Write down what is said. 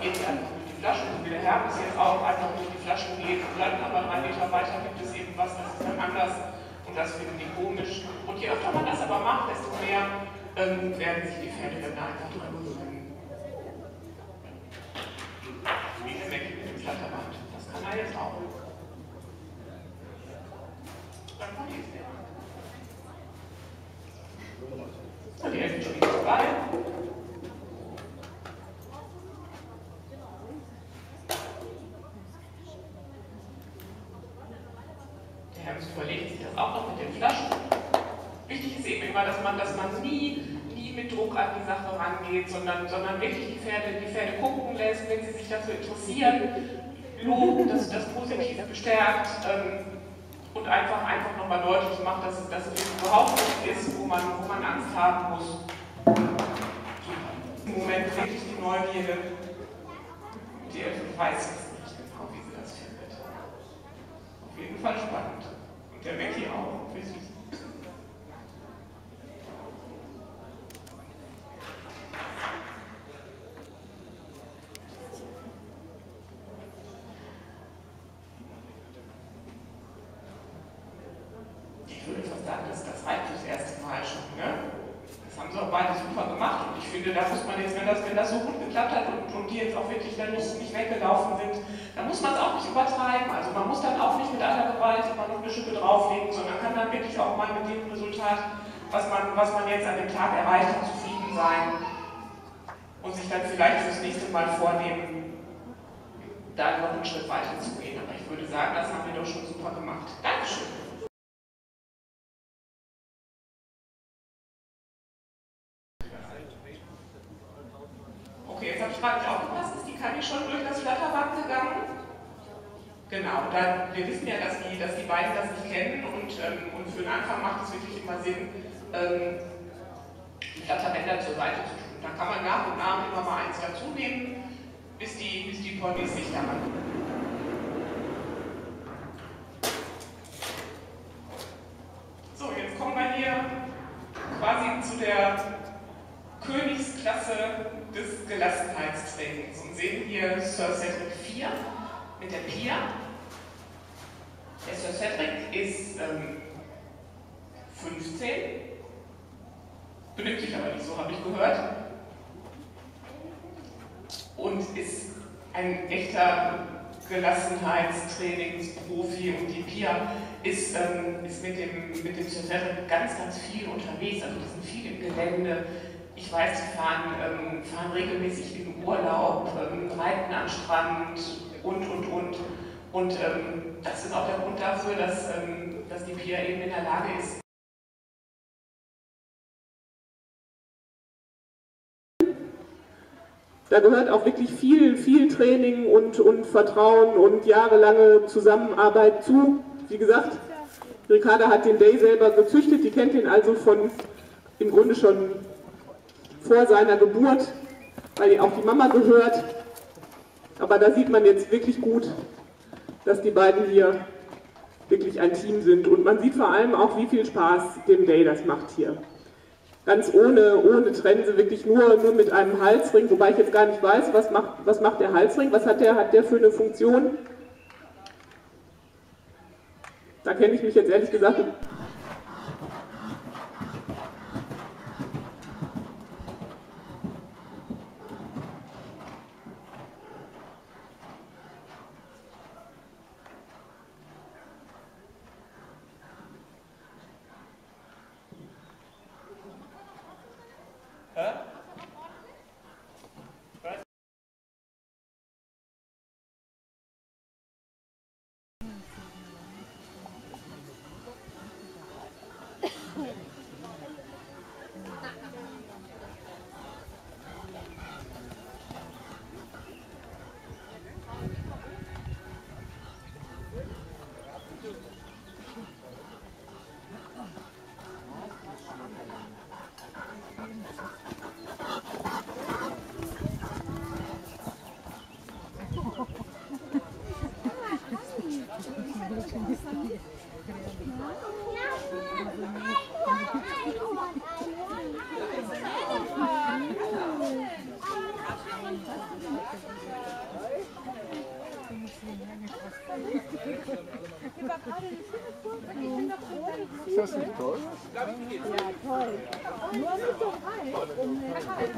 geht sie einfach durch die Flaschen, so wie der Hermes jetzt auch einfach durch die Flaschen geht. Und aber drei Meter weiter gibt es eben was, das ist dann anders und das finden die komisch. Und je öfter man das aber macht, desto mehr ähm, werden sich die Pferde dann einfach dran gewöhnen. Wie eine Mecke mit dem Flatterband. Das kann er jetzt auch. Dann kommt die jetzt Und die Elfen spielen vorbei. Der Hermes überlegt sich das auch noch mit den Flaschen. Wichtig ist eben immer, dass man, dass man nie, nie mit Druck an die Sache rangeht, sondern, sondern wirklich die Pferde, die Pferde gucken lässt, wenn sie sich dafür interessieren, lobt, das, das positiv bestärkt ähm, und einfach, einfach nochmal deutlich macht, dass, dass es überhaupt nichts ist, wo man, wo man Angst haben muss. Im Moment wirklich die Neugierde. Die Elfe weiß es nicht genau, wie sie das findet. Auf jeden Fall spannend. Der Becky auch. Ich würde fast sagen, das, das reicht das erste Mal schon. Ne? Das haben sie auch beide super gemacht und ich finde, da muss man jetzt, wenn das, wenn das so gut geklappt hat und, und die jetzt auch wirklich dann nicht, nicht weggelaufen sind, dann muss man es auch nicht übertreiben. Also man muss dann auch nicht mit aller Gewalt immer noch eine Schippe drauflegen, sondern kann dann wirklich auch mal mit dem Resultat, was man, was man jetzt an dem Tag erreicht hat, zufrieden sein und sich dann vielleicht fürs nächste Mal vornehmen, da noch einen Schritt weiter zu gehen. Aber ich würde sagen, das haben wir doch schon super gemacht. Dankeschön. Okay, jetzt habe ich gerade nicht aufgepasst, ist die Kani schon durch das Flatterband gegangen? Genau, dann, wir wissen ja, dass die, dass die beiden das nicht kennen und, ähm, und für den Anfang macht es wirklich immer Sinn, ähm, die Flatterbänder zur Seite zu tun. Da kann man nach und nach immer mal eins dazu nehmen, bis die, bis die Ponys sich daran So, jetzt kommen wir hier quasi zu der Königsklasse des Gelassenheitstrainings und sehen hier Sir Cedric 4 mit der Pia. Der Sir Cedric ist ähm, 15, benimmt sich aber nicht so, habe ich gehört, und ist ein echter Gelassenheitstrainingsprofi und die Pia ist, ähm, ist mit dem, mit dem Sir Cedric ganz, ganz viel unterwegs, also die sind viel im Gelände, ich weiß, sie fahren, ähm, fahren regelmäßig in Urlaub, ähm, reiten am Strand und, und, und. Und ähm, das ist auch der Grund dafür, dass, ähm, dass die Pia eben in der Lage ist, Da gehört auch wirklich viel, viel Training und, und Vertrauen und jahrelange Zusammenarbeit zu. Wie gesagt, Ricarda hat den Day selber gezüchtet, die kennt ihn also von im Grunde schon vor seiner Geburt, weil ihm auch die Mama gehört. Aber da sieht man jetzt wirklich gut, dass die beiden hier wirklich ein Team sind. Und man sieht vor allem auch, wie viel Spaß dem Day das macht hier. Ganz ohne, ohne Trense, wirklich nur, nur mit einem Halsring, wobei ich jetzt gar nicht weiß, was macht, was macht der Halsring, was hat der, hat der für eine Funktion. Da kenne ich mich jetzt ehrlich gesagt Huh? Ist das nicht toll? Ja, toll. Nur mit dem Reis.